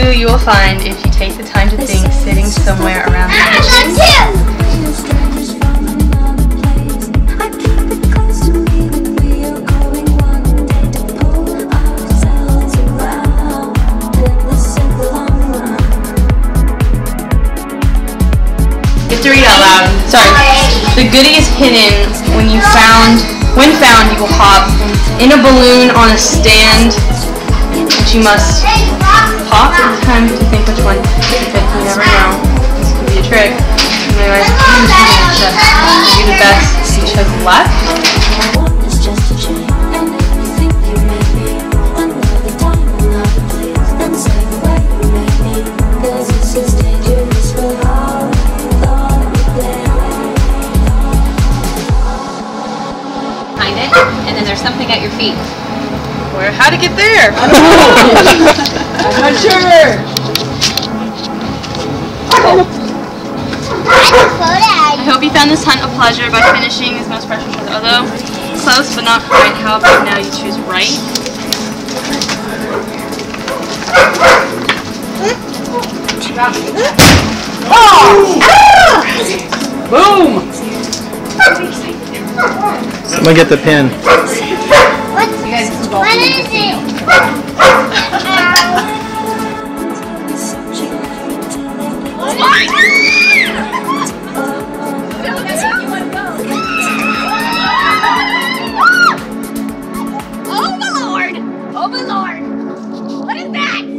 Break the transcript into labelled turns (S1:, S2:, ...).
S1: clue you will find if you take the time to think sitting somewhere around the kitchen. To read out loud. Sorry. The goodie is hidden when you found when found you will hop in a balloon on a stand which you must pop at time to think which one to pick. You never know. This could be a trick. Anyways, do the best. You chose left. Where? How to get there?
S2: I'm not sure.
S1: I hope you found this hunt a pleasure by finishing this most precious treasure. Although close but not quite, how about now you choose right?
S2: Boom.
S3: I'm gonna get the pin.
S4: What is it? oh,
S5: my
S4: Lord!
S5: Oh,
S4: my
S5: Lord! What is that?